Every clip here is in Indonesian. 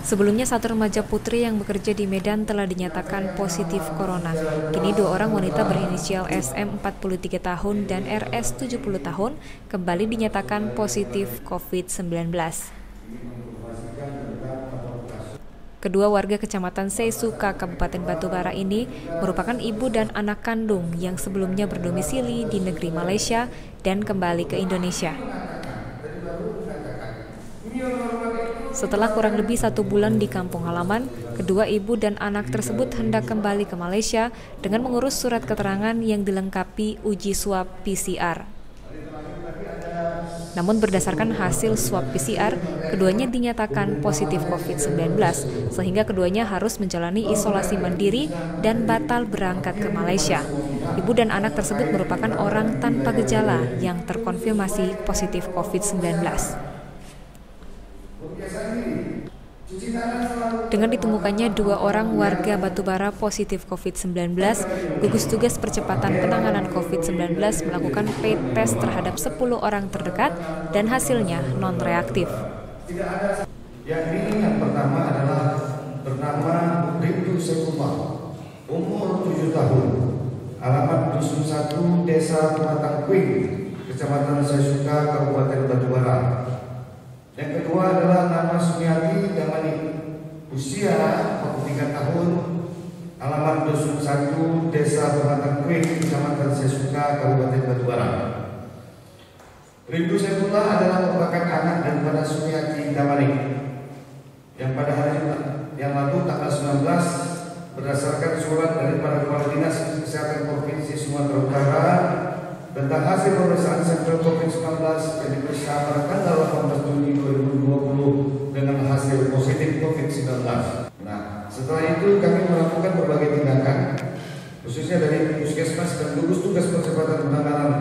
Sebelumnya satu remaja putri yang bekerja di Medan telah dinyatakan positif corona. Kini dua orang wanita berinisial SM 43 tahun dan RS 70 tahun kembali dinyatakan positif COVID-19. Kedua warga Kecamatan Seisuka, Kabupaten Batubara ini merupakan ibu dan anak kandung yang sebelumnya berdomisili di negeri Malaysia dan kembali ke Indonesia. Setelah kurang lebih satu bulan di kampung halaman, kedua ibu dan anak tersebut hendak kembali ke Malaysia dengan mengurus surat keterangan yang dilengkapi uji swab PCR. Namun berdasarkan hasil swab PCR, keduanya dinyatakan positif COVID-19, sehingga keduanya harus menjalani isolasi mandiri dan batal berangkat ke Malaysia. Ibu dan anak tersebut merupakan orang tanpa gejala yang terkonfirmasi positif COVID-19. Dengan ditemukannya dua orang warga Batubara positif COVID-19, gugus tugas percepatan penanganan COVID-19 melakukan paid test terhadap 10 orang terdekat dan hasilnya non-reaktif. Yang ini yang pertama adalah bernama Rindu Sekuma, umur 7 tahun, alamat Dusun 1, Desa Pematang Kuing, Kecamatan Sesuka, Kabupaten Batubara. Yang kedua adalah nama Sumiati Damani. Usia 43 tahun Alamat Dusun 1 Desa Pematang Kuing Kecamatan Sesuka Kabupaten Batubara Rindu Sepula adalah merupakan anak daripada Sumiati Damani. Yang pada hari yang lalu tanggal 19 Berdasarkan surat dari para Kepala Dinas Kesehatan Provinsi Sumatera Utara tentang hasil pemeriksaan sampel COVID-19 yang diperiksa pada tanggal 18 Juni 2020 dengan hasil positif COVID-19. Nah, setelah itu kami melakukan berbagai tindakan, khususnya dari Puskesmas dan gugus tugas percepatan penanganan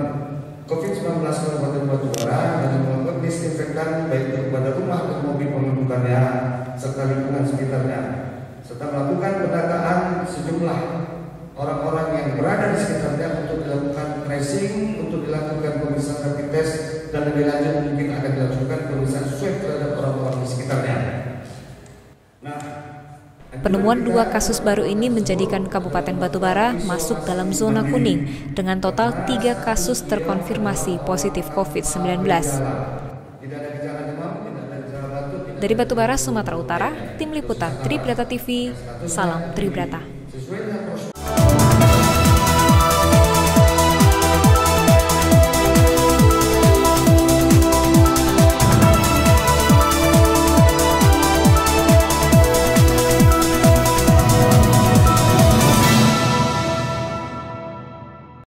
COVID-19 Kabupaten Batubara dengan melakukan disinfektan baik kepada rumah dan mobil penundukannya serta lingkungan sekitarnya, serta melakukan pendataan sejumlah orang-orang yang berada di sekitarnya untuk dilakukan tracing, untuk dilakukan pemeriksaan rapid test dan lebih lanjut mungkin akan dilakukan pemeriksaan swab terhadap orang-orang di sekitarnya. Nah, Penemuan dua kasus baru ini menjadikan Kabupaten Batubara masuk dalam zona kuning dengan total tiga kasus terkonfirmasi positif COVID-19. Dari Batubara, Sumatera Utara, Tim Liputan Tribrata TV, Salam Tribrata.